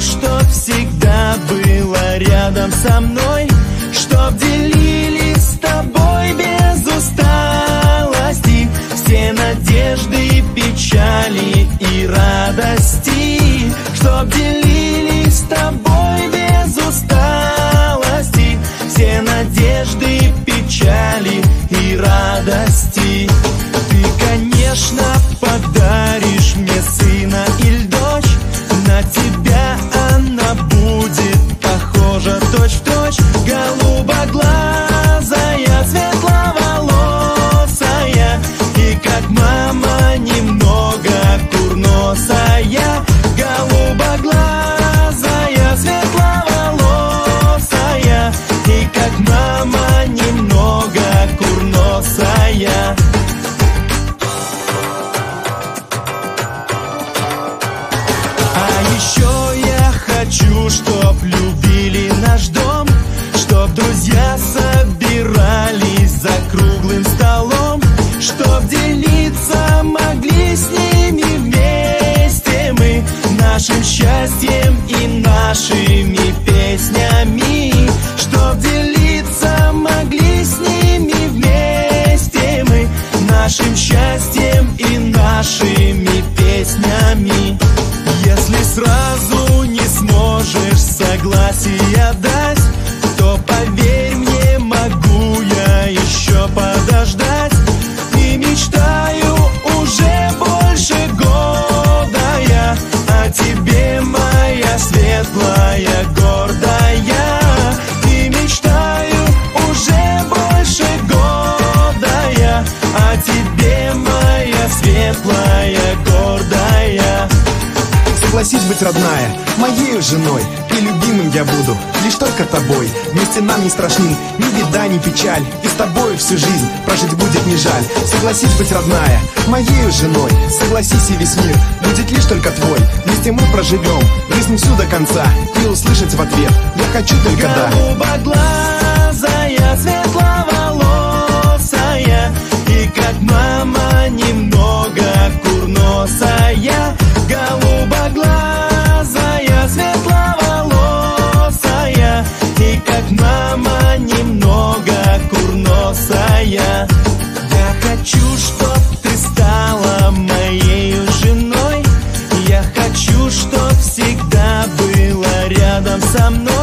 что всегда было рядом со мной. день согласись быть родная, моею женой, и любимым я буду лишь только тобой. Вместе нам не страшны ни беда, ни печаль, и с тобой всю жизнь прожить будет не жаль. Согласись быть родная, моею женой, согласись и весь мир будет лишь только твой. Вместе мы проживем жизнь всю до конца и услышать в ответ я хочу только да. Голубоглаз. хочу, чтоб ты стала моей женой. Я хочу, чтоб всегда была рядом со мной.